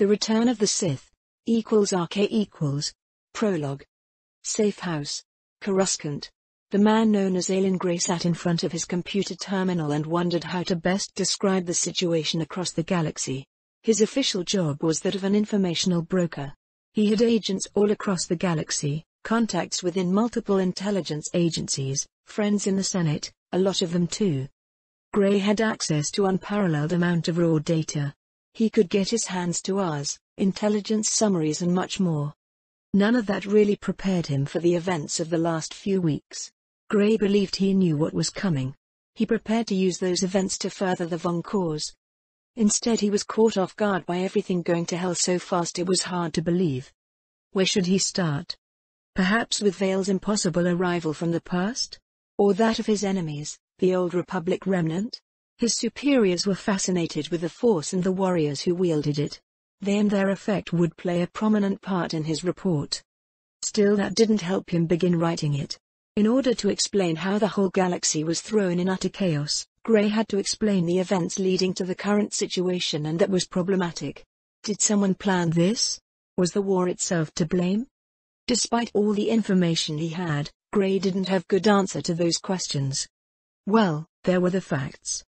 The Return of the Sith. Equals RK equals. Prologue. Safe House. Coruscant. The man known as Alan Gray sat in front of his computer terminal and wondered how to best describe the situation across the galaxy. His official job was that of an informational broker. He had agents all across the galaxy, contacts within multiple intelligence agencies, friends in the Senate, a lot of them too. Gray had access to unparalleled amount of raw data. He could get his hands to ours, intelligence summaries and much more. None of that really prepared him for the events of the last few weeks. Gray believed he knew what was coming. He prepared to use those events to further the Vong cause. Instead he was caught off guard by everything going to hell so fast it was hard to believe. Where should he start? Perhaps with Vale's impossible arrival from the past? Or that of his enemies, the old Republic remnant? His superiors were fascinated with the Force and the warriors who wielded it. They and their effect would play a prominent part in his report. Still that didn't help him begin writing it. In order to explain how the whole galaxy was thrown in utter chaos, Gray had to explain the events leading to the current situation and that was problematic. Did someone plan this? Was the war itself to blame? Despite all the information he had, Gray didn't have good answer to those questions. Well, there were the facts.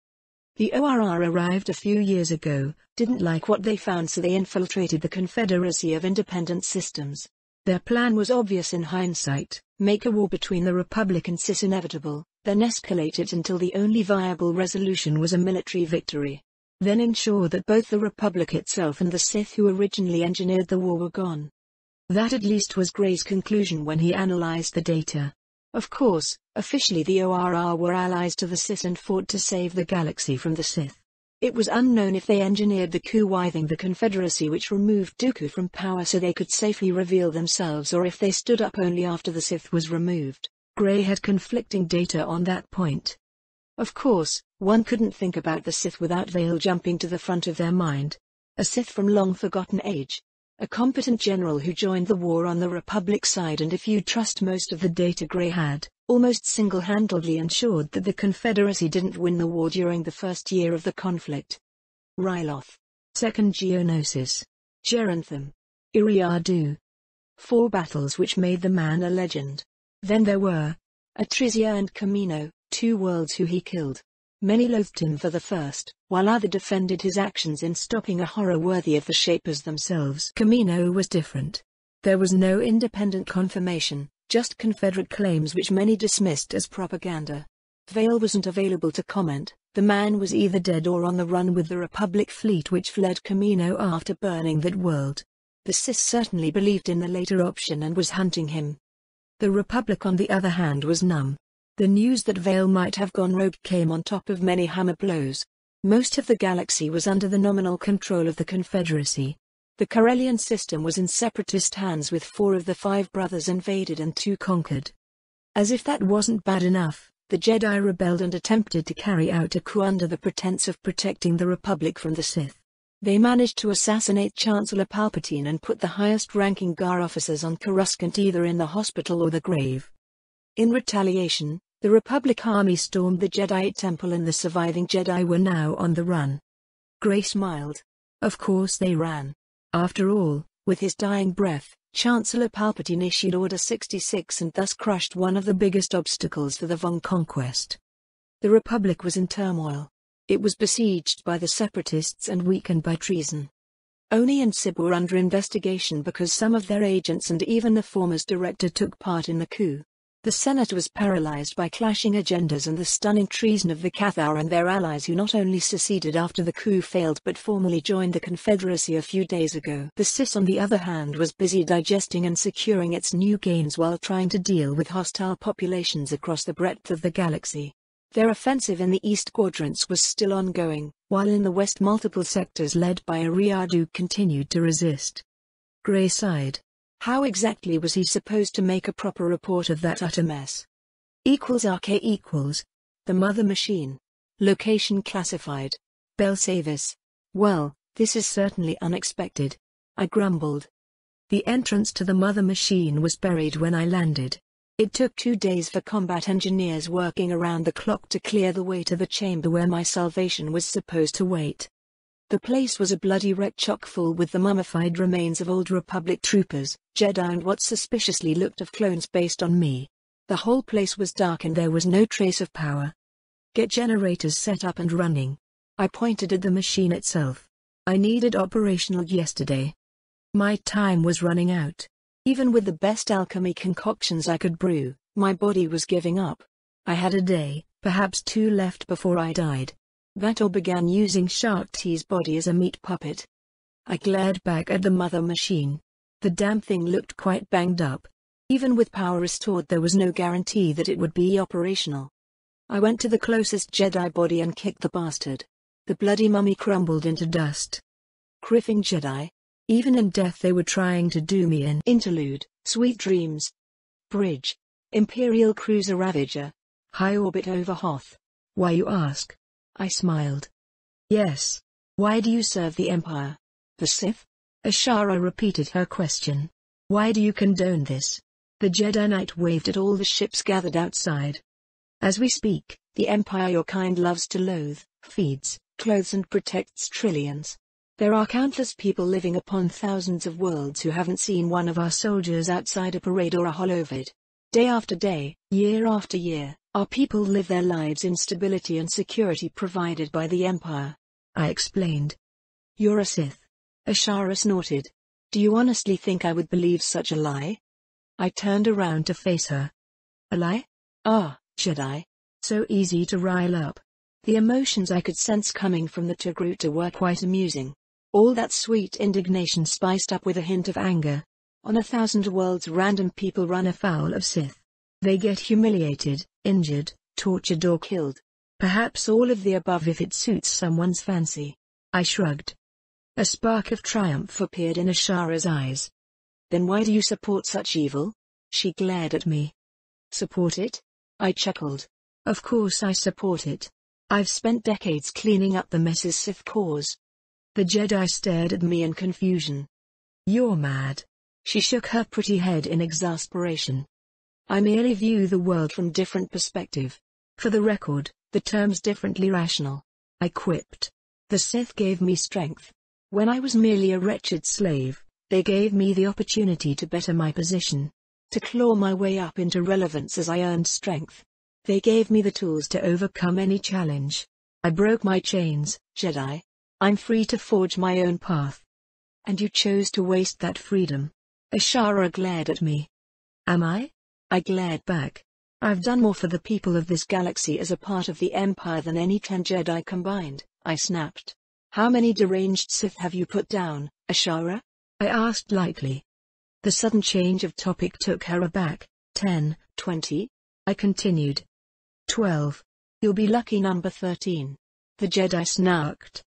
The ORR arrived a few years ago, didn't like what they found so they infiltrated the Confederacy of Independent Systems. Their plan was obvious in hindsight, make a war between the Republic and Sith inevitable, then escalate it until the only viable resolution was a military victory. Then ensure that both the Republic itself and the Sith who originally engineered the war were gone. That at least was Gray's conclusion when he analyzed the data. Of course, officially the ORR were allies to the Sith and fought to save the galaxy from the Sith. It was unknown if they engineered the coup withing the Confederacy which removed Dooku from power so they could safely reveal themselves or if they stood up only after the Sith was removed. Gray had conflicting data on that point. Of course, one couldn't think about the Sith without Vale jumping to the front of their mind. A Sith from long forgotten age, a competent general who joined the war on the Republic side and if you trust most of the data Gray had, almost single-handedly ensured that the Confederacy didn't win the war during the first year of the conflict. Ryloth. Second Geonosis. Geronthum. Eriadu. Four battles which made the man a legend. Then there were Atrizia and Camino, two worlds who he killed. Many loathed him for the first, while other defended his actions in stopping a horror worthy of the Shapers themselves. Camino was different. There was no independent confirmation, just Confederate claims which many dismissed as propaganda. Vale wasn't available to comment, the man was either dead or on the run with the Republic fleet which fled Camino after burning that world. The Sith certainly believed in the later option and was hunting him. The Republic on the other hand was numb. The news that Vale might have gone rogue came on top of many hammer blows. Most of the galaxy was under the nominal control of the Confederacy. The Corellian system was in separatist hands with four of the five brothers invaded and two conquered. As if that wasn't bad enough, the Jedi rebelled and attempted to carry out a coup under the pretense of protecting the Republic from the Sith. They managed to assassinate Chancellor Palpatine and put the highest-ranking GAR officers on Coruscant either in the hospital or the grave. In retaliation, the Republic army stormed the Jedi Temple and the surviving Jedi were now on the run. Gray smiled. Of course they ran. After all, with his dying breath, Chancellor Palpatine issued Order 66 and thus crushed one of the biggest obstacles for the Vong conquest. The Republic was in turmoil. It was besieged by the Separatists and weakened by treason. Oni and Sib were under investigation because some of their agents and even the former's director took part in the coup. The Senate was paralyzed by clashing agendas and the stunning treason of the Cathar and their allies who not only seceded after the coup failed but formally joined the Confederacy a few days ago. The CIS on the other hand was busy digesting and securing its new gains while trying to deal with hostile populations across the breadth of the galaxy. Their offensive in the east quadrants was still ongoing, while in the west multiple sectors led by Eriadu continued to resist. Gray sighed. How exactly was he supposed to make a proper report of that utter mess? Equals RK equals. The mother machine. Location classified. Belsavis. Well, this is certainly unexpected. I grumbled. The entrance to the mother machine was buried when I landed. It took two days for combat engineers working around the clock to clear the way to the chamber where my salvation was supposed to wait. The place was a bloody wreck chock full with the mummified remains of old Republic troopers, Jedi and what suspiciously looked of clones based on me. The whole place was dark and there was no trace of power. Get generators set up and running. I pointed at the machine itself. I needed operational yesterday. My time was running out. Even with the best alchemy concoctions I could brew, my body was giving up. I had a day, perhaps two left before I died. Vator began using Shaak Ti's body as a meat puppet. I glared back at the mother machine. The damn thing looked quite banged up. Even with power restored there was no guarantee that it would be operational. I went to the closest Jedi body and kicked the bastard. The bloody mummy crumbled into dust. Criffing Jedi. Even in death they were trying to do me in. Interlude, Sweet Dreams. Bridge. Imperial Cruiser Ravager. High orbit over Hoth. Why you ask? I smiled. Yes. Why do you serve the Empire? The Sith? Ashara repeated her question. Why do you condone this? The Jedi Knight waved at all the ships gathered outside. As we speak, the Empire your kind loves to loathe, feeds, clothes and protects trillions. There are countless people living upon thousands of worlds who haven't seen one of our soldiers outside a parade or a holovid. Day after day, year after year, our people live their lives in stability and security provided by the Empire. I explained. You're a Sith. Ashara snorted. Do you honestly think I would believe such a lie? I turned around to face her. A lie? Ah, Jedi. So easy to rile up. The emotions I could sense coming from the Togruta were quite amusing. All that sweet indignation spiced up with a hint of anger. On a thousand worlds random people run afoul of Sith. They get humiliated, injured, tortured or killed. Perhaps all of the above if it suits someone's fancy. I shrugged. A spark of triumph appeared in Ashara's eyes. Then why do you support such evil? She glared at me. Support it? I chuckled. Of course I support it. I've spent decades cleaning up the messes Sith cause. The Jedi stared at me in confusion. You're mad. She shook her pretty head in exasperation. I merely view the world from different perspective. For the record, the term's differently rational. I quipped. The Sith gave me strength. When I was merely a wretched slave, they gave me the opportunity to better my position. To claw my way up into relevance as I earned strength. They gave me the tools to overcome any challenge. I broke my chains, Jedi. I'm free to forge my own path. And you chose to waste that freedom. Ashara glared at me. Am I? I glared back. I've done more for the people of this galaxy as a part of the Empire than any ten Jedi combined, I snapped. How many deranged Sith have you put down, Ashara? I asked lightly. The sudden change of topic took her aback. Ten, twenty? I continued. Twelve. You'll be lucky number thirteen. The Jedi snarked.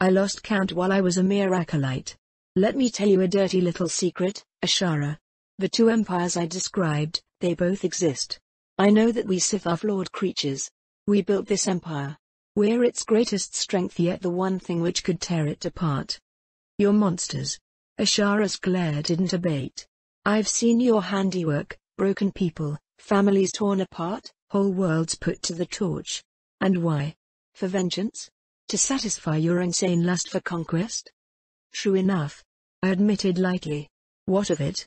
I lost count while I was a mere acolyte. Let me tell you a dirty little secret, Ashara. The two empires I described, they both exist. I know that we Sith are flawed creatures. We built this empire. We're its greatest strength yet the one thing which could tear it apart. You're monsters. Ashara's glare didn't abate. I've seen your handiwork, broken people, families torn apart, whole worlds put to the torch. And why? For vengeance? To satisfy your insane lust for conquest? True enough. I admitted lightly. What of it?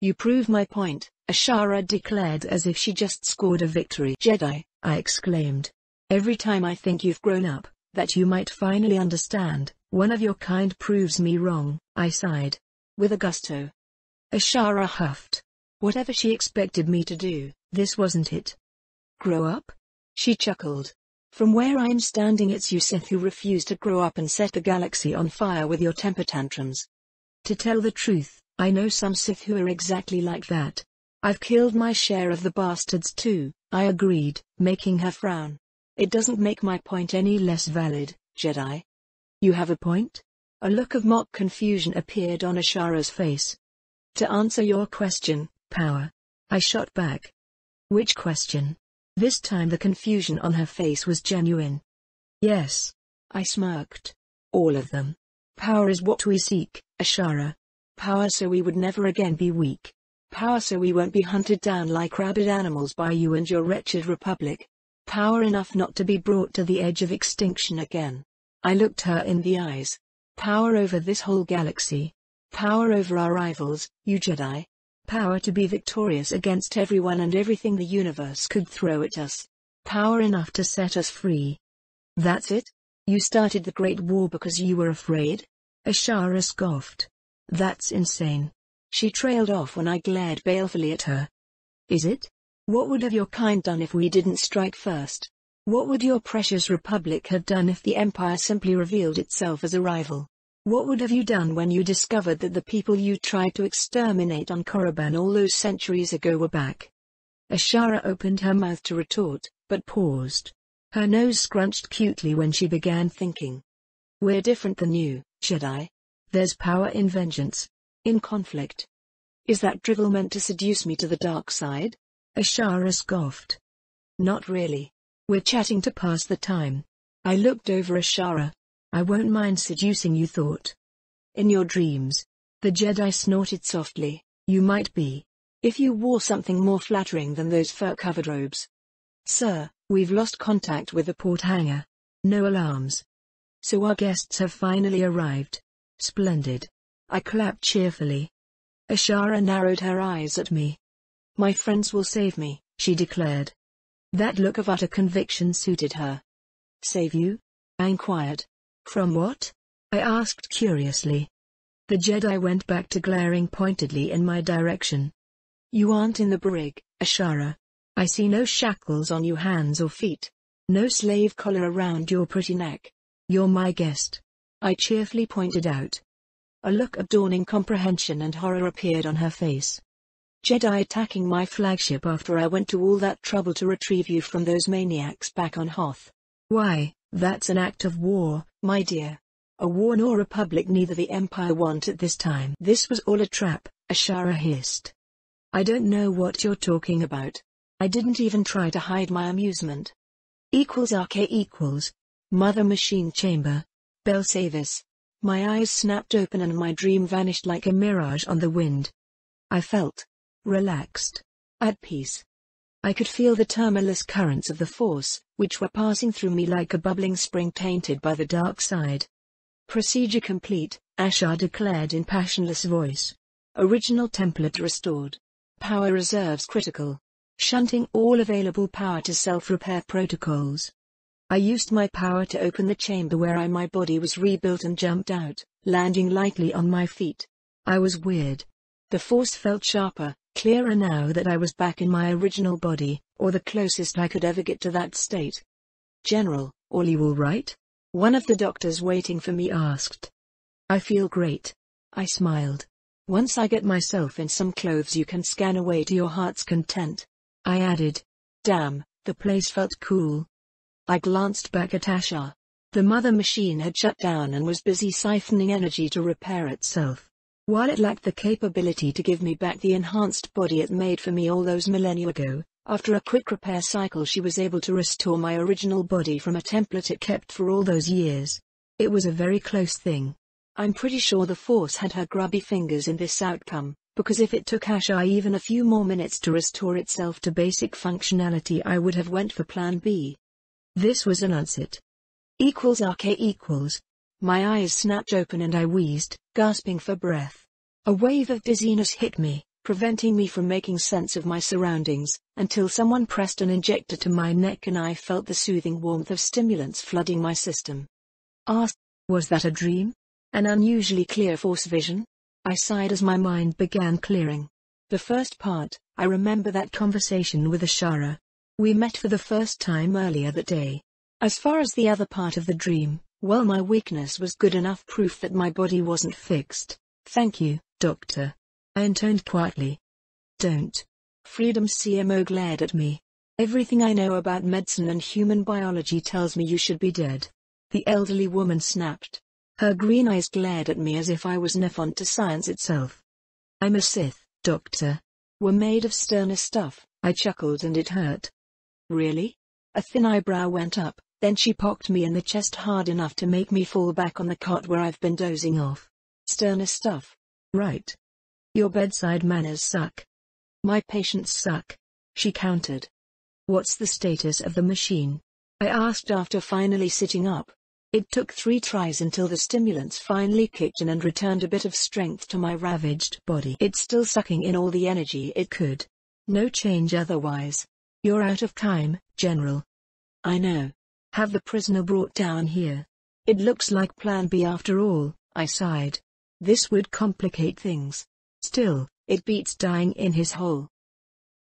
You prove my point, Ashara declared as if she just scored a victory. Jedi, I exclaimed. Every time I think you've grown up, that you might finally understand, one of your kind proves me wrong, I sighed. With a gusto. Ashara huffed. Whatever she expected me to do, this wasn't it. Grow up? She chuckled. From where I'm standing it's you Sith who refuse to grow up and set the galaxy on fire with your temper tantrums. To tell the truth, I know some Sith who are exactly like that. I've killed my share of the bastards too, I agreed, making her frown. It doesn't make my point any less valid, Jedi. You have a point? A look of mock confusion appeared on Ashara's face. To answer your question, power. I shot back. Which question? This time the confusion on her face was genuine. Yes. I smirked. All of them. Power is what we seek, Ashara. Power so we would never again be weak. Power so we won't be hunted down like rabid animals by you and your wretched republic. Power enough not to be brought to the edge of extinction again. I looked her in the eyes. Power over this whole galaxy. Power over our rivals, you Jedi. Power to be victorious against everyone and everything the universe could throw at us. Power enough to set us free. That's it? You started the Great War because you were afraid? Ashara scoffed. That's insane. She trailed off when I glared balefully at her. Is it? What would have your kind done if we didn't strike first? What would your precious republic have done if the empire simply revealed itself as a rival? What would have you done when you discovered that the people you tried to exterminate on Korriban all those centuries ago were back? Ashara opened her mouth to retort, but paused. Her nose scrunched cutely when she began thinking. We're different than you, Jedi. There's power in vengeance. In conflict. Is that drivel meant to seduce me to the dark side? Ashara scoffed. Not really. We're chatting to pass the time. I looked over Ashara. I won't mind seducing you thought. In your dreams. The Jedi snorted softly, you might be. If you wore something more flattering than those fur-covered robes. Sir, we've lost contact with the port hangar. No alarms. So our guests have finally arrived. Splendid. I clapped cheerfully. Ashara narrowed her eyes at me. My friends will save me, she declared. That look of utter conviction suited her. Save you? I inquired. From what? I asked curiously. The Jedi went back to glaring pointedly in my direction. You aren't in the brig, Ashara. I see no shackles on your hands or feet. No slave collar around your pretty neck. You're my guest. I cheerfully pointed out. A look of dawning comprehension and horror appeared on her face. Jedi attacking my flagship after I went to all that trouble to retrieve you from those maniacs back on Hoth. Why, that's an act of war, my dear. A war nor a republic neither the Empire want at this time. This was all a trap, Ashara hissed. I don't know what you're talking about. I didn't even try to hide my amusement. Equals RK equals. Mother Machine Chamber. Belsavis. My eyes snapped open and my dream vanished like a mirage on the wind. I felt relaxed, at peace. I could feel the tremulous currents of the Force, which were passing through me like a bubbling spring tainted by the dark side. Procedure complete, Ashar declared in passionless voice. Original template restored. Power reserves critical. Shunting all available power to self-repair protocols. I used my power to open the chamber where I my body was rebuilt and jumped out, landing lightly on my feet. I was weird. The force felt sharper, Clearer now that I was back in my original body, or the closest I could ever get to that state. General, all you all right? One of the doctors waiting for me asked. I feel great. I smiled. Once I get myself in some clothes you can scan away to your heart's content. I added. Damn, the place felt cool. I glanced back at Asha. The mother machine had shut down and was busy siphoning energy to repair itself. While it lacked the capability to give me back the enhanced body it made for me all those millennia ago, after a quick repair cycle she was able to restore my original body from a template it kept for all those years. It was a very close thing. I'm pretty sure the Force had her grubby fingers in this outcome, because if it took Ashai even a few more minutes to restore itself to basic functionality I would have went for plan B. This was an unsit. Equals RK equals, my eyes snapped open and I wheezed, gasping for breath. A wave of dizziness hit me, preventing me from making sense of my surroundings, until someone pressed an injector to my neck and I felt the soothing warmth of stimulants flooding my system. Asked, was that a dream? An unusually clear force vision? I sighed as my mind began clearing. The first part, I remember that conversation with Ashara. We met for the first time earlier that day. As far as the other part of the dream, well my weakness was good enough proof that my body wasn't fixed. Thank you, doctor. I intoned quietly. Don't. Freedom's CMO glared at me. Everything I know about medicine and human biology tells me you should be dead. The elderly woman snapped. Her green eyes glared at me as if I was an affront to science itself. I'm a Sith, doctor. We're made of sterner stuff, I chuckled and it hurt. Really? A thin eyebrow went up. Then she pocked me in the chest hard enough to make me fall back on the cot where I've been dozing off. Sterner stuff. Right. Your bedside manners suck. My patients suck. She countered. What's the status of the machine? I asked after finally sitting up. It took three tries until the stimulants finally kicked in and returned a bit of strength to my ravaged body. It's still sucking in all the energy it could. No change otherwise. You're out of time, General. I know. Have the prisoner brought down here. It looks like Plan B after all, I sighed. This would complicate things. Still, it beats dying in his hole.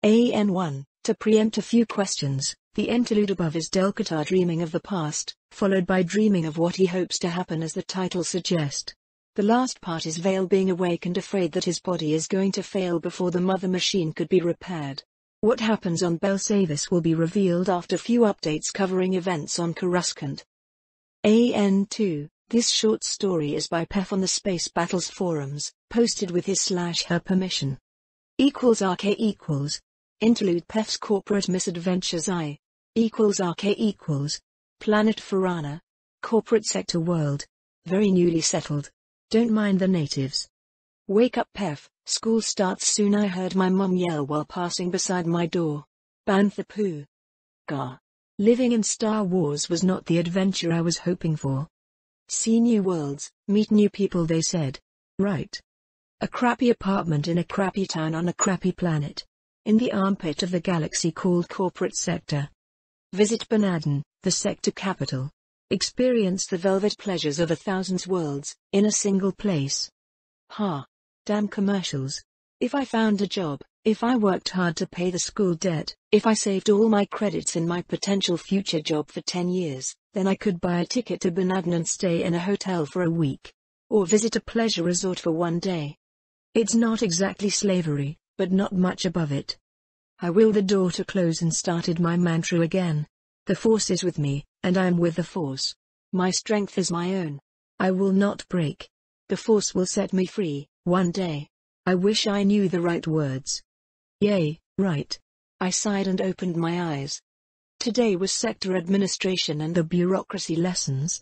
AN1, to preempt a few questions, the interlude above is Delkatar dreaming of the past, followed by dreaming of what he hopes to happen as the title suggests. The last part is Vale being awake and afraid that his body is going to fail before the mother machine could be repaired. What happens on Belsavis will be revealed after few updates covering events on Coruscant. AN2, this short story is by Pef on the Space Battles forums, posted with his slash her permission. Equals RK equals. Interlude Pef's corporate misadventures I equals RK equals Planet Farana Corporate Sector World Very newly settled. Don't mind the natives. Wake up Pef, school starts soon I heard my mum yell while passing beside my door. Bantha poo. Gar. Living in Star Wars was not the adventure I was hoping for. See new worlds, meet new people they said. Right. A crappy apartment in a crappy town on a crappy planet. In the armpit of the galaxy called Corporate Sector. Visit Bonadan, the sector capital. Experience the velvet pleasures of a thousand worlds, in a single place. Ha! Damn commercials. If I found a job, if I worked hard to pay the school debt, if I saved all my credits in my potential future job for 10 years, then I could buy a ticket to Bonadan and stay in a hotel for a week. Or visit a pleasure resort for one day. It's not exactly slavery, but not much above it. I willed the door to close and started my mantra again. The Force is with me, and I am with the Force. My strength is my own. I will not break. The Force will set me free, one day. I wish I knew the right words. Yay, right. I sighed and opened my eyes. Today was sector administration and the bureaucracy lessons.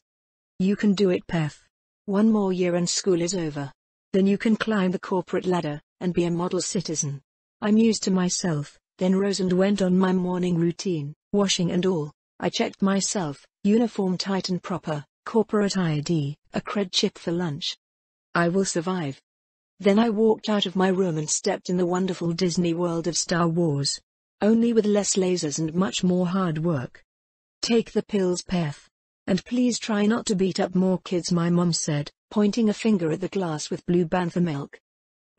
You can do it, Pef. One more year and school is over. Then you can climb the corporate ladder, and be a model citizen. I mused to myself, then rose and went on my morning routine, washing and all. I checked myself, uniform tight and proper, corporate ID, a cred chip for lunch. I will survive. Then I walked out of my room and stepped in the wonderful Disney world of Star Wars. Only with less lasers and much more hard work. Take the pills, Pef. And please try not to beat up more kids, my mom said, pointing a finger at the glass with blue bantha milk.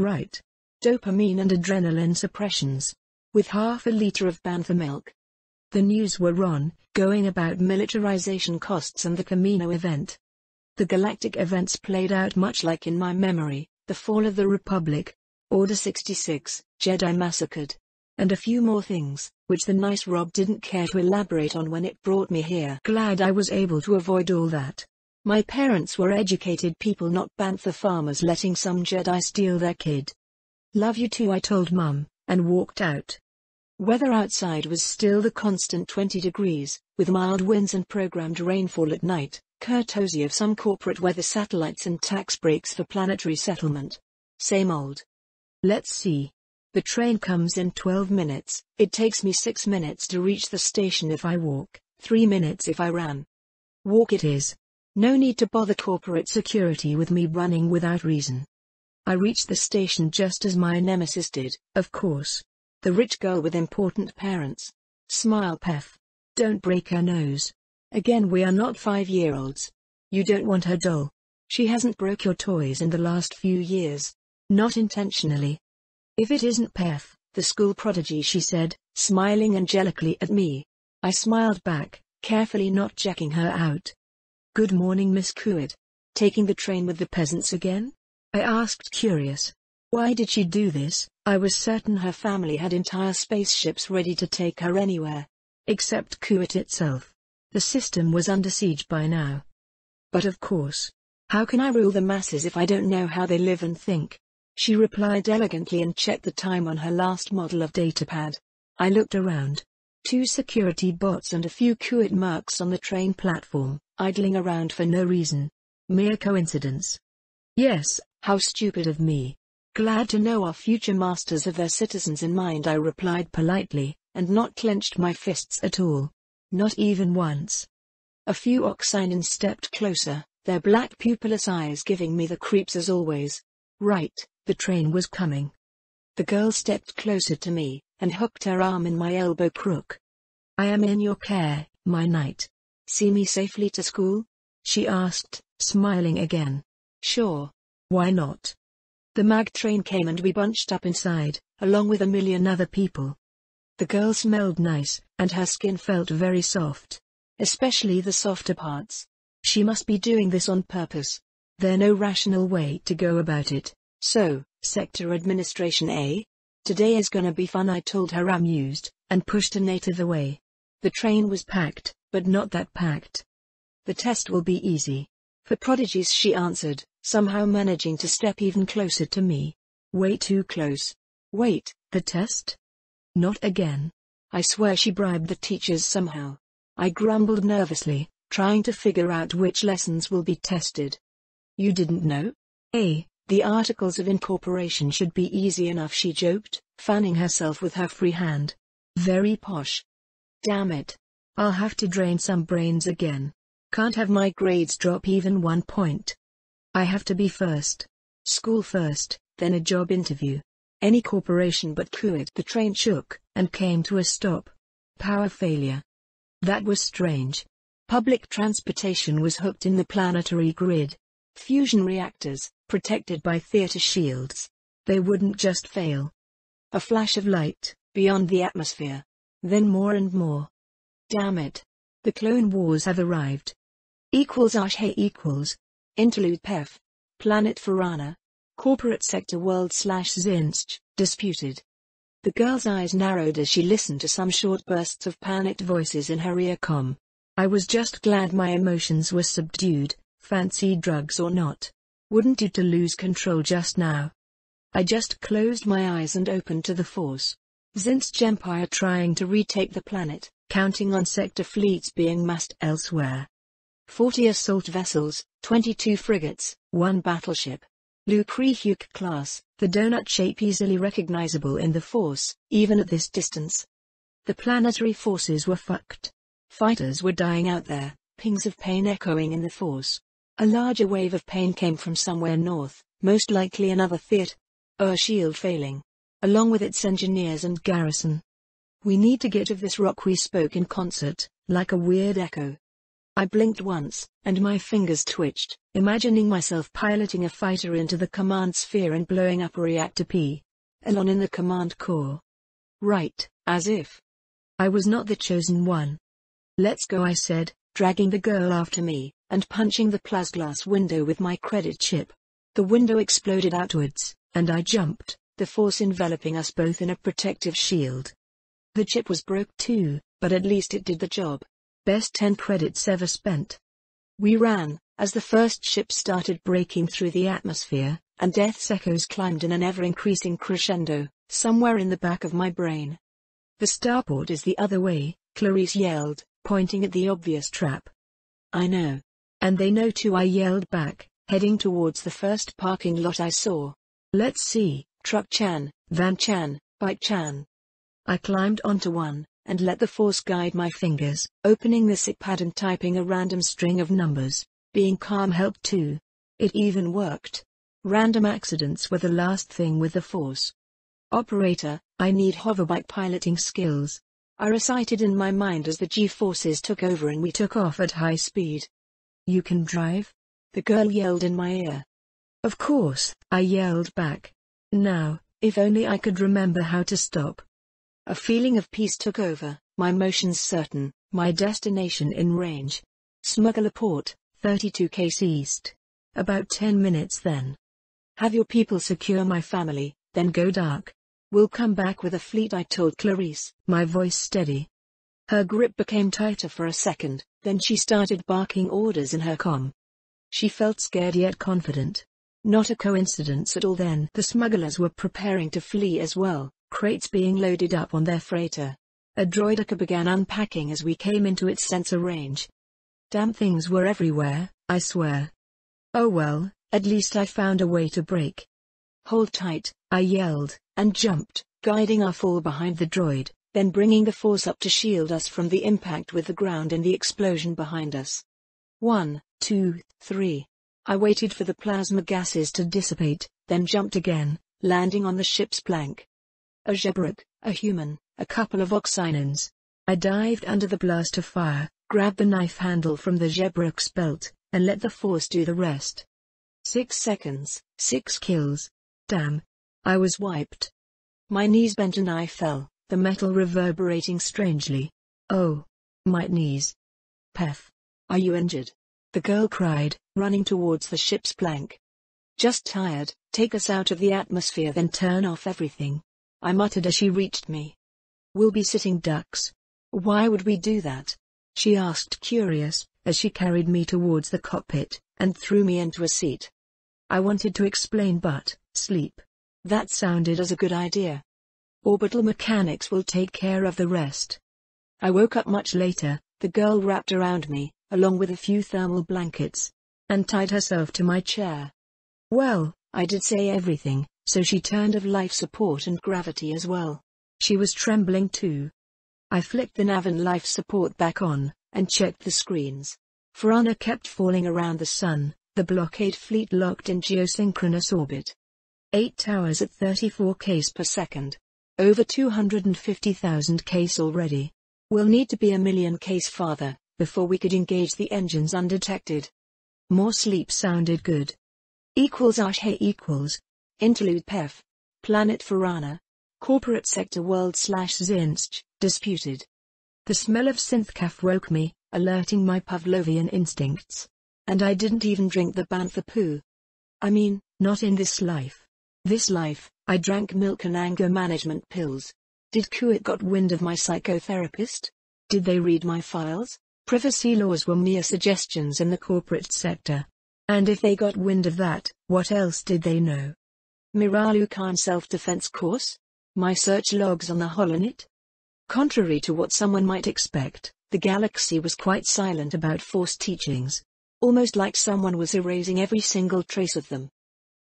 Right. Dopamine and adrenaline suppressions with half a liter of bantha milk. The news were on, going about militarization costs and the Camino event. The galactic events played out much like in my memory, the fall of the Republic, Order 66, Jedi massacred, and a few more things, which the nice Rob didn't care to elaborate on when it brought me here. Glad I was able to avoid all that. My parents were educated people not bantha farmers letting some Jedi steal their kid. Love you too I told mum, and walked out. Weather outside was still the constant 20 degrees, with mild winds and programmed rainfall at night, courtesy of some corporate weather satellites and tax breaks for planetary settlement. Same old. Let's see. The train comes in 12 minutes, it takes me 6 minutes to reach the station if I walk, 3 minutes if I ran. Walk it is. No need to bother corporate security with me running without reason. I reach the station just as my nemesis did, of course. The rich girl with important parents. Smile Pef. Don't break her nose. Again we are not five-year-olds. You don't want her doll. She hasn't broke your toys in the last few years. Not intentionally. If it isn't Pef, the school prodigy she said, smiling angelically at me. I smiled back, carefully not checking her out. Good morning Miss Kuat. Taking the train with the peasants again? I asked curious. Why did she do this? I was certain her family had entire spaceships ready to take her anywhere. Except Kuat itself. The system was under siege by now. But of course. How can I rule the masses if I don't know how they live and think? She replied elegantly and checked the time on her last model of datapad. I looked around. Two security bots and a few Kuat mercs on the train platform, idling around for no reason. Mere coincidence. Yes, how stupid of me. Glad to know our future masters have their citizens in mind I replied politely, and not clenched my fists at all. Not even once. A few Oxinen stepped closer, their black pupilless eyes giving me the creeps as always. Right, the train was coming. The girl stepped closer to me, and hooked her arm in my elbow crook. I am in your care, my knight. See me safely to school? She asked, smiling again. Sure. Why not? The mag train came and we bunched up inside, along with a million other people. The girl smelled nice, and her skin felt very soft. Especially the softer parts. She must be doing this on purpose. There's no rational way to go about it. So, Sector Administration A? Today is gonna be fun I told her amused, and pushed a native away. The train was packed, but not that packed. The test will be easy. For prodigies she answered, somehow managing to step even closer to me. Way too close. Wait, the test? Not again. I swear she bribed the teachers somehow. I grumbled nervously, trying to figure out which lessons will be tested. You didn't know? A. The articles of incorporation should be easy enough she joked, fanning herself with her free hand. Very posh. Damn it. I'll have to drain some brains again. Can't have my grades drop even one point. I have to be first. School first, then a job interview. Any corporation but Kuat. The train shook, and came to a stop. Power failure. That was strange. Public transportation was hooked in the planetary grid. Fusion reactors, protected by theater shields. They wouldn't just fail. A flash of light, beyond the atmosphere. Then more and more. Damn it. The Clone Wars have arrived. Equals Ashe equals, Interlude PEF. Planet Farana. Corporate Sector World slash Zinsk, disputed. The girl's eyes narrowed as she listened to some short bursts of panicked voices in her earcom. I was just glad my emotions were subdued, fancy drugs or not. Wouldn't do to lose control just now. I just closed my eyes and opened to the Force. Zinsk Empire trying to retake the planet, counting on sector fleets being massed elsewhere. 40 assault vessels, 22 frigates, 1 battleship. Lucrehulk class, the donut shape easily recognizable in the Force, even at this distance. The planetary forces were fucked. Fighters were dying out there, pings of pain echoing in the Force. A larger wave of pain came from somewhere north, most likely another theater. A shield failing. Along with its engineers and garrison. We need to get of this rock we spoke in concert, like a weird echo. I blinked once, and my fingers twitched, imagining myself piloting a fighter into the command sphere and blowing up a reactor P. Elon in the command core. Right, as if. I was not the chosen one. Let's go I said, dragging the girl after me, and punching the plasglass window with my credit chip. The window exploded outwards, and I jumped, the force enveloping us both in a protective shield. The chip was broke too, but at least it did the job. Best 10 credits ever spent. We ran, as the first ship started breaking through the atmosphere, and death's echoes climbed in an ever-increasing crescendo, somewhere in the back of my brain. The starport is the other way, Clarice yelled, pointing at the obvious trap. I know. And they know too I yelled back, heading towards the first parking lot I saw. Let's see, Truck Chan, Van Chan, Bike Chan. I climbed onto one, and let the force guide my fingers, opening the SIC pad and typing a random string of numbers. Being calm helped too. It even worked. Random accidents were the last thing with the force. Operator, I need hoverbike piloting skills. I recited in my mind as the G-forces took over and we took off at high speed. You can drive? The girl yelled in my ear. Of course, I yelled back. Now, if only I could remember how to stop. A feeling of peace took over, my motions certain, my destination in range. Smuggler Port, 32 k's east. About 10 minutes then. Have your people secure my family, then go dark. We'll come back with a fleet I told Clarice, my voice steady. Her grip became tighter for a second, then she started barking orders in her com. She felt scared yet confident. Not a coincidence at all then. The smugglers were preparing to flee as well crates being loaded up on their freighter. A droideka began unpacking as we came into its sensor range. Damn things were everywhere, I swear. Oh well, at least I found a way to break. Hold tight, I yelled, and jumped, guiding our fall behind the droid, then bringing the force up to shield us from the impact with the ground and the explosion behind us. One, two, three. I waited for the plasma gases to dissipate, then jumped again, landing on the ship's plank. A Zabrak, a human, a couple of Oxynans. I dived under the blast of fire, grabbed the knife handle from the Zabrak's belt, and let the force do the rest. Six seconds, six kills. Damn. I was wiped. My knees bent and I fell, the metal reverberating strangely. Oh. My knees. Pef. Are you injured? The girl cried, running towards the ship's plank. Just tired, take us out of the atmosphere then turn off everything. I muttered as she reached me. We'll be sitting ducks. Why would we do that? She asked curious, as she carried me towards the cockpit, and threw me into a seat. I wanted to explain but, sleep. That sounded as a good idea. Orbital mechanics will take care of the rest. I woke up much later, the girl wrapped around me, along with a few thermal blankets, and tied herself to my chair. Well, I did say everything, so she turned of life support and gravity as well. She was trembling too. I flicked the nav and life support back on, and checked the screens. Farana kept falling around the sun, the blockade fleet locked in geosynchronous orbit. Eight towers at 34 k's per second. Over 250,000 k's already. We'll need to be a million k's farther, before we could engage the engines undetected. More sleep sounded good. Equals ah, Ashe equals. Interlude PEF. Planet Farana. Corporate Sector World slash Zinsk, disputed. The smell of synthcaf woke me, alerting my Pavlovian instincts. And I didn't even drink the bantha poo. I mean, not in this life. This life, I drank milk and anger management pills. Did Kuat got wind of my psychotherapist? Did they read my files? Privacy laws were mere suggestions in the corporate sector. And if they got wind of that, what else did they know? Miralu Khan self-defense course? My search logs on the Holonet? Contrary to what someone might expect, the galaxy was quite silent about Force teachings. Almost like someone was erasing every single trace of them.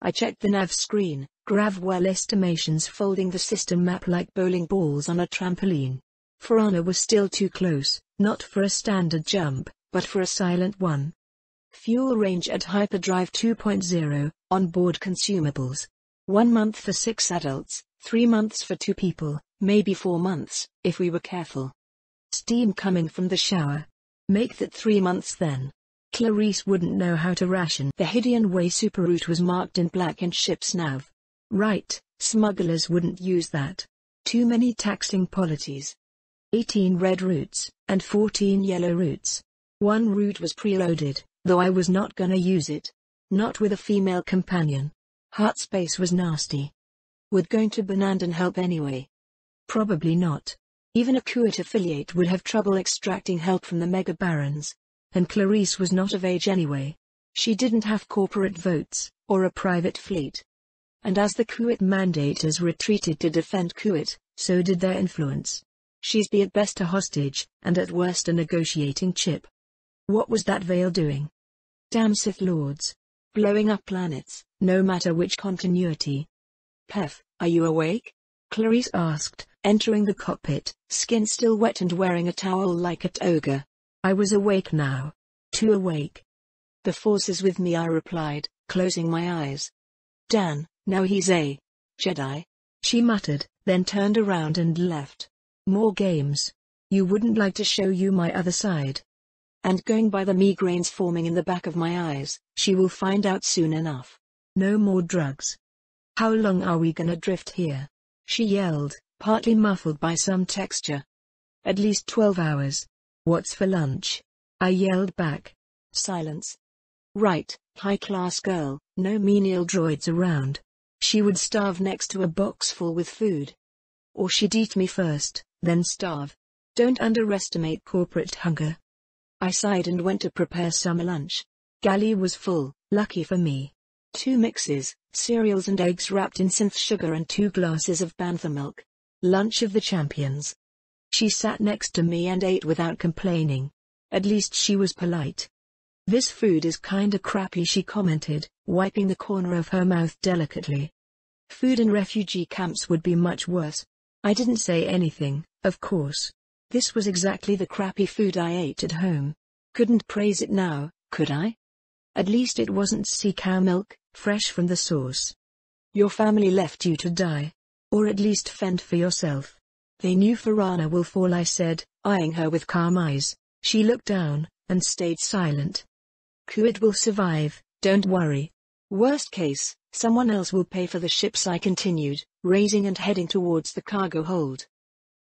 I checked the nav screen, GravWell estimations folding the system map like bowling balls on a trampoline. Farana was still too close, not for a standard jump, but for a silent one. Fuel range at Hyperdrive 2.0, on-board consumables. One month for six adults, three months for two people, maybe four months, if we were careful. Steam coming from the shower. Make that three months then. Clarice wouldn't know how to ration. The Hydian Way superroute was marked in black in ship's nav. Right, smugglers wouldn't use that. Too many taxing polities. 18 red routes, and 14 yellow routes. One route was preloaded, though I was not gonna use it. Not with a female companion. Hutt space was nasty. Would going to Bonadan help anyway? Probably not. Even a Kuat affiliate would have trouble extracting help from the mega barons and Clarice was not of age anyway. She didn't have corporate votes, or a private fleet. And as the Kuat mandators retreated to defend Kuat, so did their influence. She's be at best a hostage, and at worst a negotiating chip. What was that Vale doing? Damn Sith Lords. Blowing up planets, no matter which continuity. Pef, are you awake? Clarice asked, entering the cockpit, skin still wet and wearing a towel like a toga. I was awake now. Too awake. The force is with me I replied, closing my eyes. Dan, now he's a Jedi. She muttered, then turned around and left. More games. You wouldn't like to show you my other side. And going by the migraines forming in the back of my eyes, she will find out soon enough. No more drugs. How long are we gonna drift here? She yelled, partly muffled by some texture. At least twelve hours. What's for lunch? I yelled back. Silence. Right, high-class girl, no menial droids around. She would starve next to a box full with food. Or she'd eat me first, then starve. Don't underestimate corporate hunger. I sighed and went to prepare some lunch. Galley was full, lucky for me. Two mixes, cereals and eggs wrapped in synth sugar and two glasses of bantha milk. Lunch of the champions. She sat next to me and ate without complaining. At least she was polite. This food is kinda crappy she commented, wiping the corner of her mouth delicately. Food in refugee camps would be much worse. I didn't say anything, Of course. This was exactly the crappy food I ate at home. Couldn't praise it now, could I? At least it wasn't sea cow milk, fresh from the source. Your family left you to die. Or at least fend for yourself. They knew Farana will fall I said, eyeing her with calm eyes. She looked down, and stayed silent. Kuat will survive, don't worry. Worst case, someone else will pay for the ships I continued, raising and heading towards the cargo hold.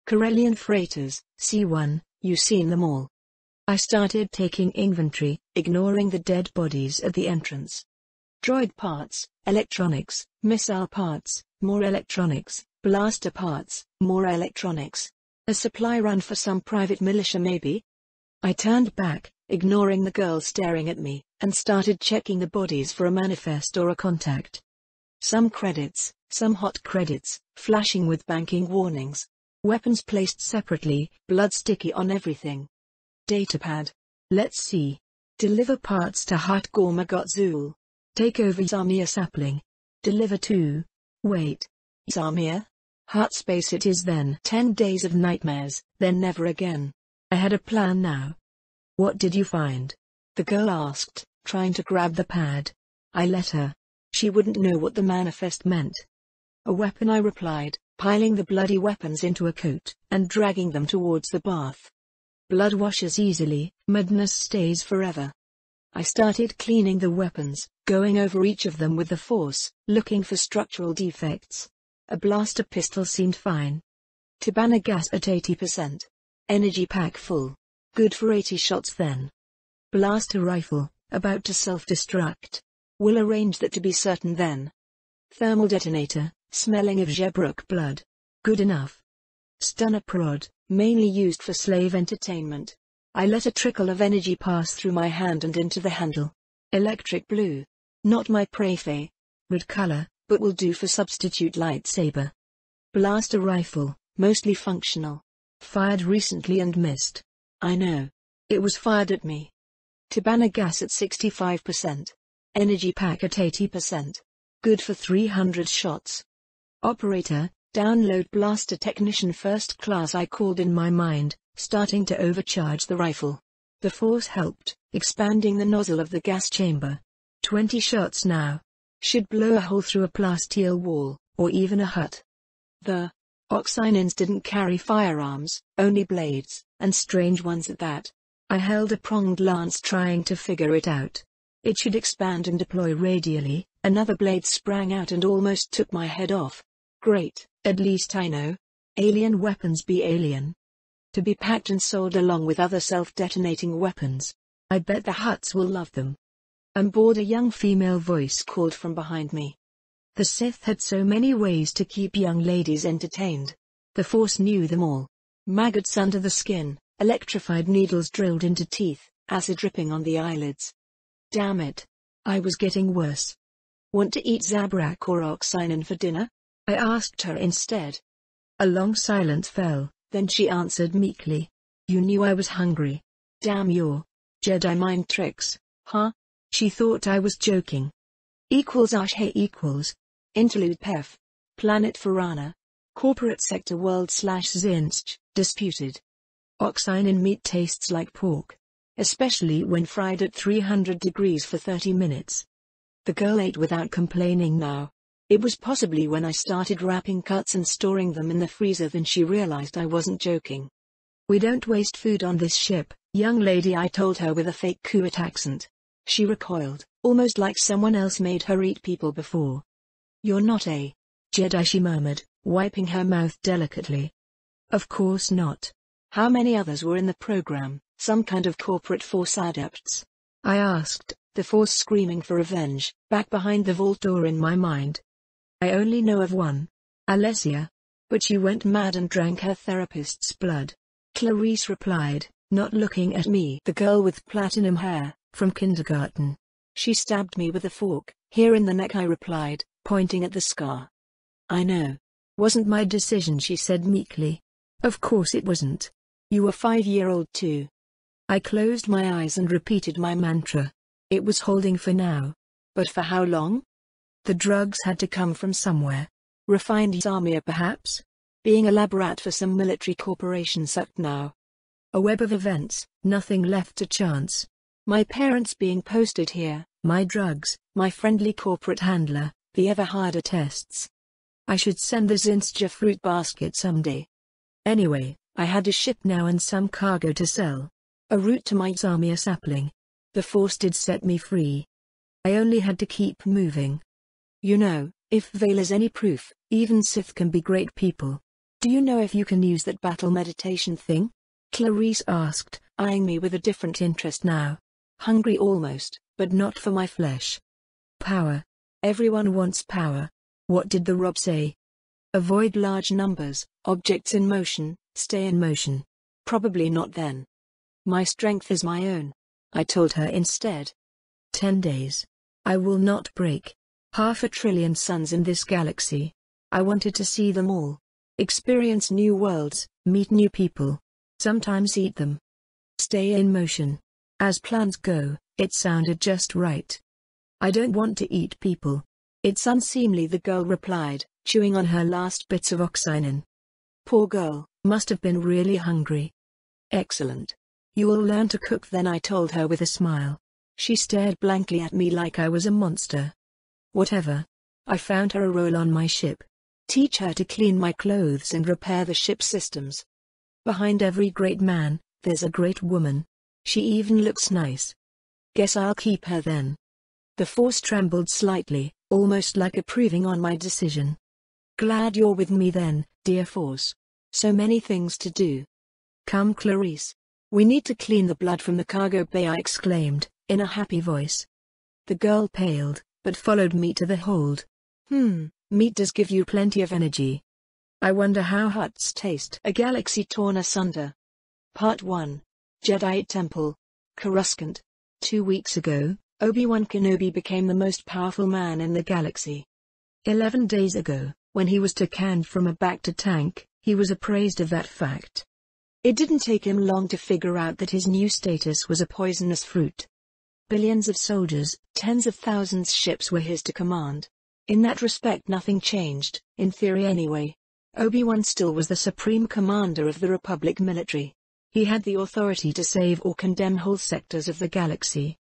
Corellian freighters, C1, you seen them all. I started taking inventory, ignoring the dead bodies at the entrance. Droid parts, electronics, missile parts, more electronics, blaster parts, more electronics. A supply run for some private militia maybe? I turned back, ignoring the girl staring at me, and started checking the bodies for a manifest or a contact. Some credits, some hot credits, flashing with banking warnings. Weapons placed separately, blood sticky on everything. Datapad. Let's see. Deliver parts to Hutt Gormagotzul. Take over Zamia Sapling. Deliver to. Wait. Zamia? Hutt space it is then. Ten days of nightmares, then never again. I had a plan now. What did you find? The girl asked, trying to grab the pad. I let her. She wouldn't know what the manifest meant. A weapon I replied, piling the bloody weapons into a coat, and dragging them towards the bath. Blood washes easily, madness stays forever. I started cleaning the weapons, going over each of them with the force, looking for structural defects. A blaster pistol seemed fine. Tibanna gas at 80%. Energy pack full. Good for 80 shots then. Blaster rifle, about to self-destruct. We'll arrange that to be certain then. Thermal detonator, smelling of Jebruk blood. Good enough. Stunner prod, mainly used for slave entertainment. I let a trickle of energy pass through my hand and into the handle. Electric blue. Not my prefe. Red color, but will do for substitute lightsaber. Blaster rifle, mostly functional. Fired recently and missed. I know. It was fired at me. Tibanna gas at 65%. Energy pack at 80%. Good for 300 shots. Operator, download blaster technician first class I called in my mind, starting to overcharge the rifle. The force helped, expanding the nozzle of the gas chamber. 20 shots now should blow a hole through a plasteel wall, or even a Hutt. The Oxynins didn't carry firearms, only blades, and strange ones at that. I held a pronged lance trying to figure it out. It should expand and deploy radially, another blade sprang out and almost took my head off. Great, at least I know. Alien weapons be alien. To be packed and sold along with other self-detonating weapons. I bet the Hutts will love them. On board a young female voice called from behind me. The Sith had so many ways to keep young ladies entertained. The Force knew them all. Maggots under the skin, electrified needles drilled into teeth, acid dripping on the eyelids. Damn it. I was getting worse. Want to eat Zabrak or Oxynin for dinner? I asked her instead. A long silence fell, then she answered meekly. You knew I was hungry. Damn your Jedi mind tricks, huh? She thought I was joking. Equals Ashe equals. Interlude Pef. Planet Farana. Corporate sector world slash Zinch, disputed. Oxynin meat tastes like pork. Especially when fried at 300 degrees for 30 minutes. The girl ate without complaining now. It was possibly when I started wrapping cuts and storing them in the freezer then she realized I wasn't joking. We don't waste food on this ship, young lady I told her with a fake Kuwait accent. She recoiled, almost like someone else made her eat people before. You're not a Jedi she murmured, wiping her mouth delicately. Of course not. How many others were in the program, some kind of corporate force adepts? I asked, the force screaming for revenge, back behind the vault door in my mind. I only know of one. Alessia. But she went mad and drank her therapist's blood. Clarice replied, not looking at me. The girl with platinum hair, from kindergarten. She stabbed me with a fork, here in the neck I replied, pointing at the scar. I know. Wasn't my decision she said meekly. Of course it wasn't. You were five-year-old too. I closed my eyes and repeated my mantra. It was holding for now. But for how long? The drugs had to come from somewhere. Refined Zamia perhaps? being a lab rat for some military corporation sucked now. A web of events, nothing left to chance. My parents being posted here, my drugs, my friendly corporate handler, the ever harder tests. I should send the Zinstja fruit basket someday. Anyway, I had a ship now and some cargo to sell. A route to my Zamia sapling. The force did set me free. I only had to keep moving. You know, if Vale is any proof, even Sith can be great people. Do you know if you can use that battle meditation thing? Clarice asked, eyeing me with a different interest now. Hungry almost, but not for my flesh. Power. Everyone wants power. What did the Rob say? Avoid large numbers, objects in motion, stay in motion. Probably not then. My strength is my own. I told her instead. Ten days. I will not break. Half a trillion suns in this galaxy. I wanted to see them all. Experience new worlds, meet new people. Sometimes eat them. Stay in motion. As plans go, it sounded just right. I don't want to eat people. It's unseemly the girl replied, chewing on her last bits of oxynin. Poor girl, must have been really hungry. Excellent. You will learn to cook then I told her with a smile. She stared blankly at me like I was a monster. Whatever. I found her a role on my ship. Teach her to clean my clothes and repair the ship's systems. Behind every great man, there's a great woman. She even looks nice. Guess I'll keep her then. The force trembled slightly, almost like approving on my decision. Glad you're with me then, dear force. So many things to do. Come Clarice. We need to clean the blood from the cargo bay I exclaimed, in a happy voice. The girl paled, but followed me to the hold. Hmm, meat does give you plenty of energy. I wonder how Hutts taste. A Galaxy Torn Asunder. Part 1. Jedi Temple. Coruscant. Two weeks ago, Obi-Wan Kenobi became the most powerful man in the galaxy. Eleven days ago, when he was turned from a bacta tank, he was appraised of that fact. It didn't take him long to figure out that his new status was a poisonous fruit. Billions of soldiers, tens of thousands ships were his to command. In that respect nothing changed, in theory anyway. Obi-Wan still was the supreme commander of the Republic military. He had the authority to save or condemn whole sectors of the galaxy.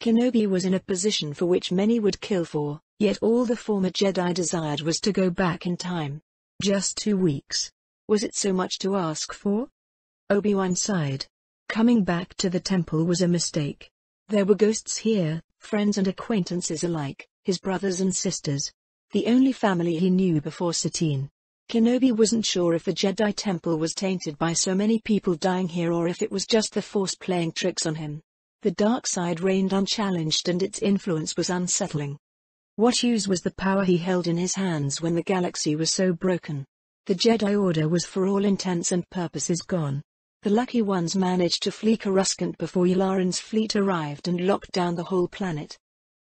Kenobi was in a position for which many would kill for, yet all the former Jedi desired was to go back in time. Just two weeks. Was it so much to ask for? Obi-Wan sighed. Coming back to the temple was a mistake. There were ghosts here, friends and acquaintances alike, his brothers and sisters. The only family he knew before Satine. Kenobi wasn't sure if the Jedi Temple was tainted by so many people dying here or if it was just the Force playing tricks on him. The dark side reigned unchallenged and its influence was unsettling. What use was the power he held in his hands when the galaxy was so broken? The Jedi Order was for all intents and purposes gone. The lucky ones managed to flee Coruscant before Yularen's fleet arrived and locked down the whole planet.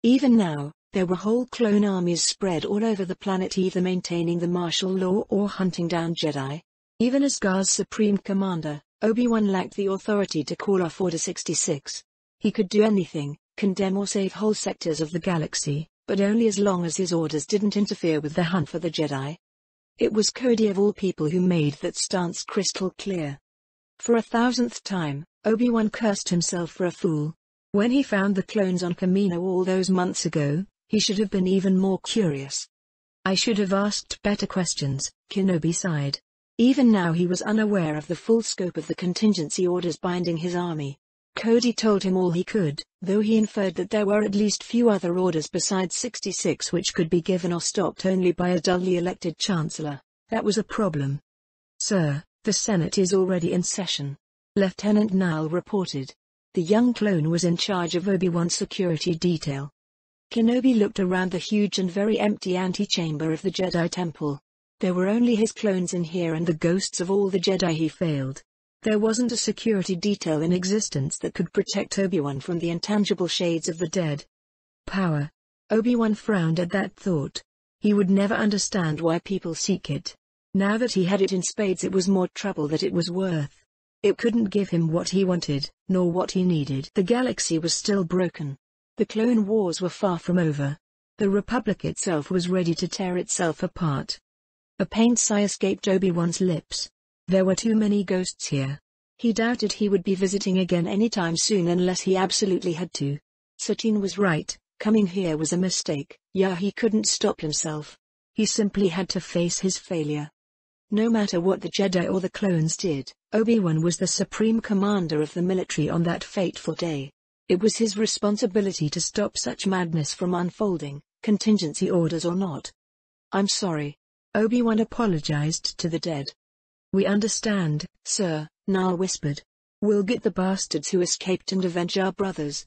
Even now, there were whole clone armies spread all over the planet either maintaining the martial law or hunting down Jedi. Even as GAR's supreme commander, Obi-Wan lacked the authority to call off Order 66. He could do anything, condemn or save whole sectors of the galaxy, but only as long as his orders didn't interfere with the hunt for the Jedi. It was Cody of all people who made that stance crystal clear. For a thousandth time, Obi-Wan cursed himself for a fool. When he found the clones on Kamino all those months ago, he should have been even more curious. I should have asked better questions, Kenobi sighed. Even now he was unaware of the full scope of the contingency orders binding his army. Cody told him all he could, though he inferred that there were at least few other orders besides 66 which could be given or stopped only by a dully elected chancellor. That was a problem. Sir, the Senate is already in session. Lieutenant Nile reported. The young clone was in charge of Obi-Wan's security detail. Kenobi looked around the huge and very empty antechamber of the Jedi Temple. There were only his clones in here and the ghosts of all the Jedi he failed. There wasn't a security detail in existence that could protect Obi-Wan from the intangible shades of the dead. Power. Obi-Wan frowned at that thought. He would never understand why people seek it. Now that he had it in spades it was more trouble that it was worth. It couldn't give him what he wanted, nor what he needed. The galaxy was still broken. The Clone Wars were far from over. The Republic itself was ready to tear itself apart. A pained sigh escaped Obi-Wan's lips. There were too many ghosts here. He doubted he would be visiting again anytime soon unless he absolutely had to. Satine was right, coming here was a mistake. Yeah he couldn't stop himself. He simply had to face his failure. No matter what the Jedi or the clones did, Obi-Wan was the supreme commander of the military on that fateful day. It was his responsibility to stop such madness from unfolding, contingency orders or not. I'm sorry. Obi-Wan apologized to the dead. We understand, sir, Nal whispered. We'll get the bastards who escaped and avenge our brothers.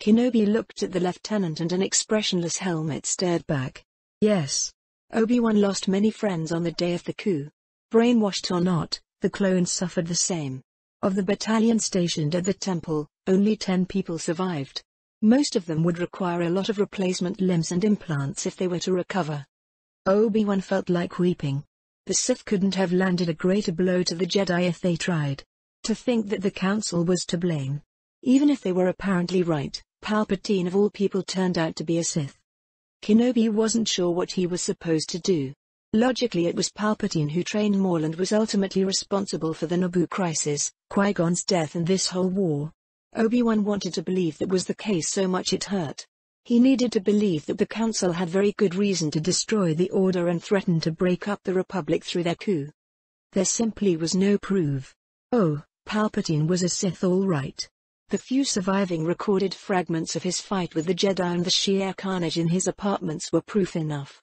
Kenobi looked at the lieutenant and an expressionless helmet stared back. Yes. Obi-Wan lost many friends on the day of the coup. Brainwashed or not, the clones suffered the same. Of the battalion stationed at the temple, only ten people survived. Most of them would require a lot of replacement limbs and implants if they were to recover. Obi-Wan felt like weeping. The Sith couldn't have landed a greater blow to the Jedi if they tried. To think that the Council was to blame. Even if they were apparently right, Palpatine of all people turned out to be a Sith. Kenobi wasn't sure what he was supposed to do. Logically it was Palpatine who trained Maul and was ultimately responsible for the Naboo crisis, Qui-Gon's death and this whole war. Obi-Wan wanted to believe that was the case so much it hurt. He needed to believe that the Council had very good reason to destroy the Order and threaten to break up the Republic through their coup. There simply was no proof. Oh, Palpatine was a Sith all right. The few surviving recorded fragments of his fight with the Jedi and the sheer carnage in his apartments were proof enough.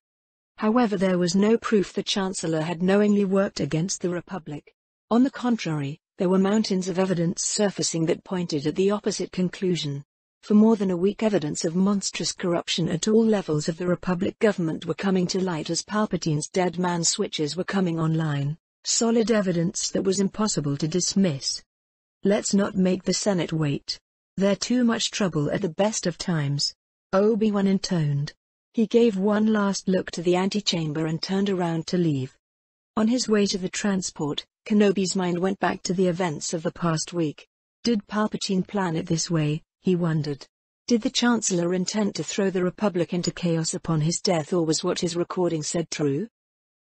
However there was no proof the Chancellor had knowingly worked against the Republic. On the contrary, there were mountains of evidence surfacing that pointed at the opposite conclusion. For more than a week evidence of monstrous corruption at all levels of the Republic government were coming to light as Palpatine's dead man switches were coming online, solid evidence that was impossible to dismiss. Let's not make the Senate wait. They're too much trouble at the best of times. Obi-Wan intoned. He gave one last look to the antechamber and turned around to leave. On his way to the transport, Kenobi's mind went back to the events of the past week. Did Palpatine plan it this way, he wondered. Did the Chancellor intend to throw the Republic into chaos upon his death or was what his recording said true?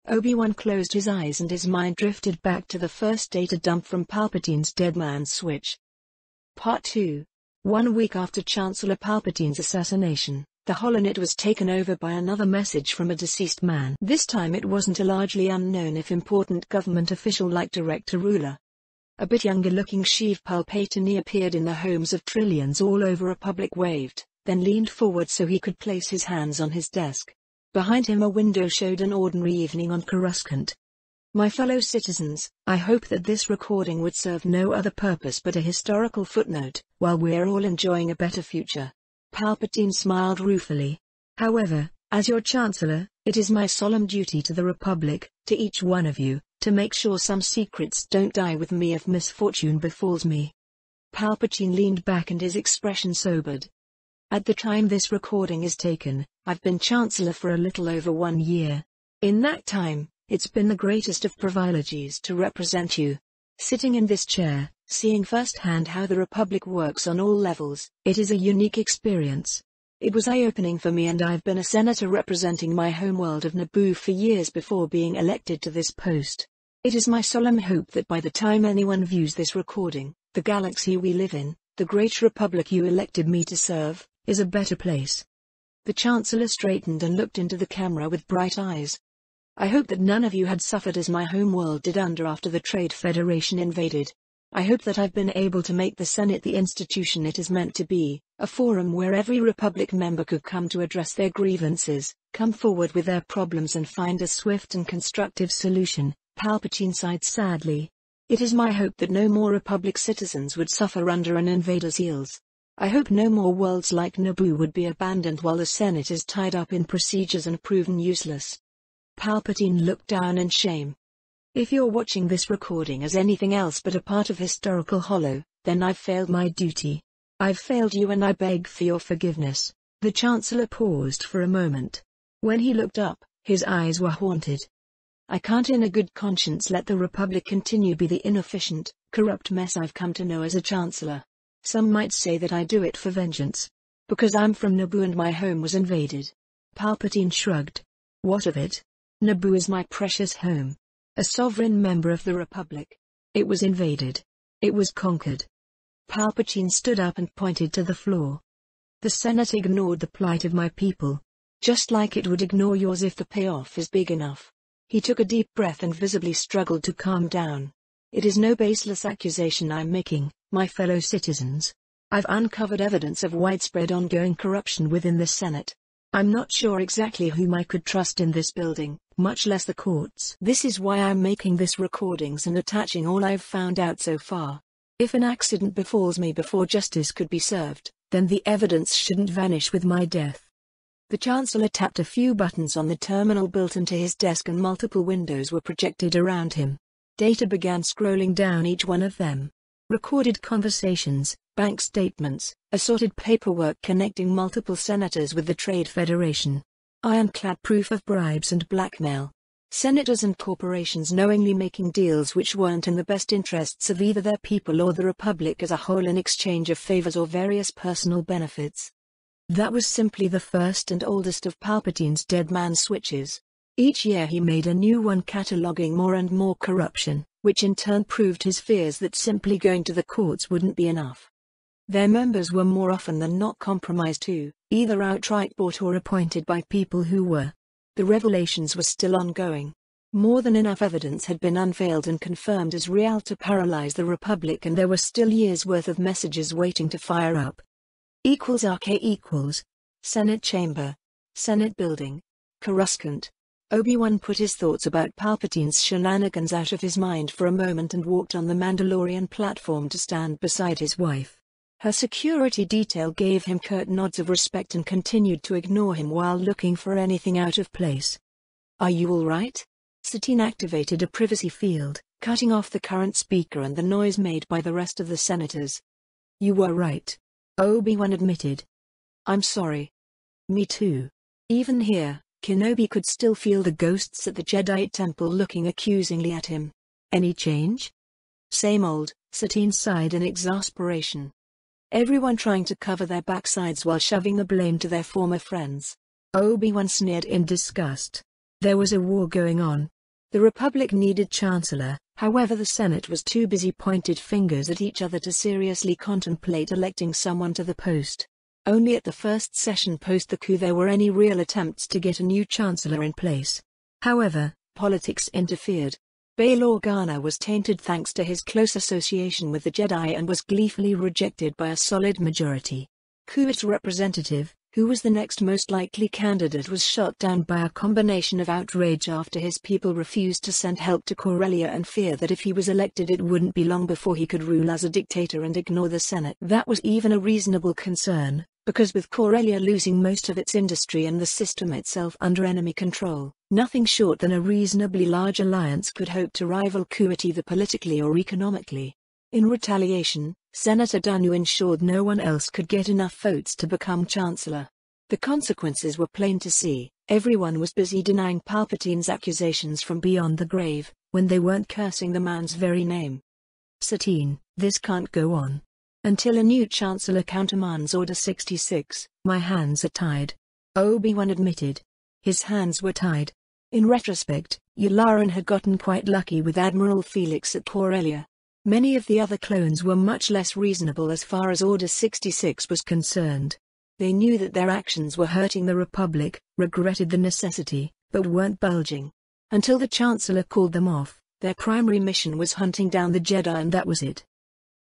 Obi-Wan closed his eyes and his mind drifted back to the first data dump from Palpatine's Dead Man Switch. Part 2. One week after Chancellor Palpatine's assassination, the Holonet was taken over by another message from a deceased man. This time it wasn't a largely unknown if important government official like Director Ruler. A bit younger-looking Sheev Palpatine appeared in the homes of trillions all over Republic waved, then leaned forward so he could place his hands on his desk. Behind him a window showed an ordinary evening on Coruscant. My fellow citizens, I hope that this recording would serve no other purpose but a historical footnote, while we're all enjoying a better future. Palpatine smiled ruefully. However, as your Chancellor, it is my solemn duty to the Republic, to each one of you, to make sure some secrets don't die with me if misfortune befalls me. Palpatine leaned back and his expression sobered. At the time this recording is taken, I've been Chancellor for a little over one year. In that time, it's been the greatest of privileges to represent you. Sitting in this chair, seeing firsthand how the Republic works on all levels, it is a unique experience. It was eye-opening for me and I've been a senator representing my homeworld of Naboo for years before being elected to this post. It is my solemn hope that by the time anyone views this recording, the galaxy we live in, the great republic you elected me to serve, is a better place. The Chancellor straightened and looked into the camera with bright eyes. I hope that none of you had suffered as my home world did under after the Trade Federation invaded. I hope that I've been able to make the Senate the institution it is meant to be, a forum where every Republic member could come to address their grievances, come forward with their problems and find a swift and constructive solution, Palpatine sighed sadly. It is my hope that no more Republic citizens would suffer under an invader's heels. I hope no more worlds like Naboo would be abandoned while the Senate is tied up in procedures and proven useless. Palpatine looked down in shame. If you're watching this recording as anything else but a part of historical hollow, then I've failed my duty. I've failed you and I beg for your forgiveness. The Chancellor paused for a moment. When he looked up, his eyes were haunted. I can't in a good conscience let the Republic continue be the inefficient, corrupt mess I've come to know as a Chancellor. Some might say that I do it for vengeance. Because I'm from Naboo and my home was invaded. Palpatine shrugged. What of it? Naboo is my precious home. A sovereign member of the Republic. It was invaded. It was conquered. Palpatine stood up and pointed to the floor. The Senate ignored the plight of my people. Just like it would ignore yours if the payoff is big enough. He took a deep breath and visibly struggled to calm down. It is no baseless accusation I'm making, my fellow citizens. I've uncovered evidence of widespread ongoing corruption within the Senate. I'm not sure exactly whom I could trust in this building, much less the courts. This is why I'm making this recordings and attaching all I've found out so far. If an accident befalls me before justice could be served, then the evidence shouldn't vanish with my death. The Chancellor tapped a few buttons on the terminal built into his desk and multiple windows were projected around him. Data began scrolling down each one of them. Recorded conversations, bank statements, assorted paperwork connecting multiple senators with the Trade Federation, ironclad proof of bribes and blackmail. Senators and corporations knowingly making deals which weren't in the best interests of either their people or the Republic as a whole in exchange of favors or various personal benefits. That was simply the first and oldest of Palpatine's dead man switches. Each year he made a new one cataloging more and more corruption, which in turn proved his fears that simply going to the courts wouldn't be enough. Their members were more often than not compromised too, either outright bought or appointed by people who were. The revelations were still ongoing. More than enough evidence had been unveiled and confirmed as real to paralyze the Republic and there were still years worth of messages waiting to fire up. Equals RK equals. Senate Chamber. Senate Building. Coruscant. Obi-Wan put his thoughts about Palpatine's shenanigans out of his mind for a moment and walked on the Mandalorian platform to stand beside his wife. Her security detail gave him curt nods of respect and continued to ignore him while looking for anything out of place. Are you all right? Satine activated a privacy field, cutting off the current speaker and the noise made by the rest of the senators. You were right. Obi-Wan admitted. I'm sorry. Me too. Even here, Kenobi could still feel the ghosts at the Jedi Temple looking accusingly at him. Any change? Same old, Satine sighed in exasperation everyone trying to cover their backsides while shoving the blame to their former friends. Obi-Wan sneered in disgust. There was a war going on. The Republic needed Chancellor, however the Senate was too busy pointed fingers at each other to seriously contemplate electing someone to the post. Only at the first session post the coup there were any real attempts to get a new Chancellor in place. However, politics interfered. Bail Organa was tainted thanks to his close association with the Jedi and was gleefully rejected by a solid majority. Kuat's representative, who was the next most likely candidate was shot down by a combination of outrage after his people refused to send help to Corellia and fear that if he was elected it wouldn't be long before he could rule as a dictator and ignore the Senate. That was even a reasonable concern, because with Corellia losing most of its industry and the system itself under enemy control, nothing short than a reasonably large alliance could hope to rival Kuat either politically or economically. In retaliation, Senator Danu ensured no one else could get enough votes to become chancellor. The consequences were plain to see, everyone was busy denying Palpatine's accusations from beyond the grave, when they weren't cursing the man's very name. Satine, this can't go on. Until a new chancellor countermands Order 66, my hands are tied. Obi-Wan admitted. His hands were tied. In retrospect, Yularen had gotten quite lucky with Admiral Felix at Corellia. Many of the other clones were much less reasonable as far as Order 66 was concerned. They knew that their actions were hurting the Republic, regretted the necessity, but weren't bulging. Until the Chancellor called them off, their primary mission was hunting down the Jedi and that was it.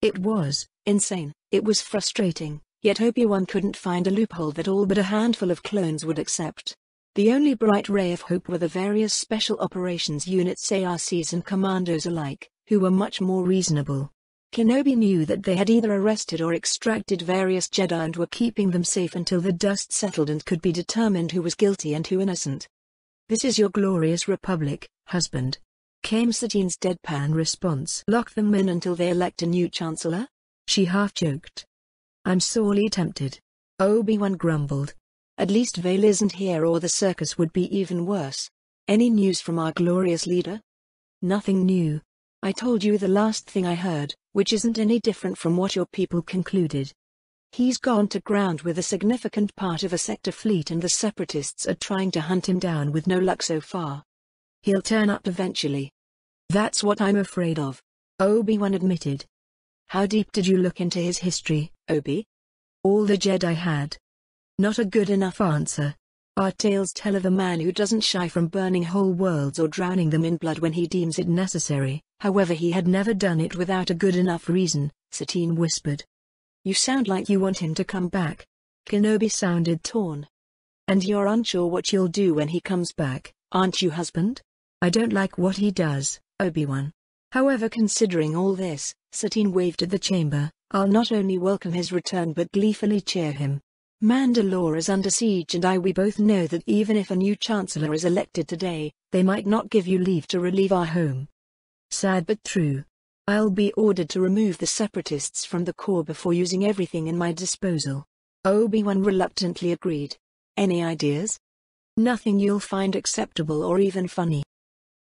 It was insane, it was frustrating, yet Obi-Wan couldn't find a loophole that all but a handful of clones would accept. The only bright ray of hope were the various special operations units ARCs and commandos alike, who were much more reasonable. Kenobi knew that they had either arrested or extracted various Jedi and were keeping them safe until the dust settled and could be determined who was guilty and who innocent. This is your glorious republic, husband, came Satine's deadpan response. Lock them in until they elect a new chancellor? She half joked. I'm sorely tempted. Obi-Wan grumbled. At least Vale isn't here or the circus would be even worse. Any news from our glorious leader? Nothing new. I told you the last thing I heard, which isn't any different from what your people concluded. He's gone to ground with a significant part of a sector fleet and the separatists are trying to hunt him down with no luck so far. He'll turn up eventually. That's what I'm afraid of. Obi-Wan admitted. How deep did you look into his history, Obi? All the Jedi had. Not a good enough answer. Our tales tell of a man who doesn't shy from burning whole worlds or drowning them in blood when he deems it necessary, however he had never done it without a good enough reason, Satine whispered. You sound like you want him to come back. Kenobi sounded torn. And you're unsure what you'll do when he comes back, aren't you husband? I don't like what he does, Obi-Wan. However considering all this, Satine waved at the chamber, I'll not only welcome his return but gleefully cheer him. Mandalore is under siege and I we both know that even if a new chancellor is elected today, they might not give you leave to relieve our home. Sad but true. I'll be ordered to remove the separatists from the core before using everything in my disposal. Obi-Wan reluctantly agreed. Any ideas? Nothing you'll find acceptable or even funny.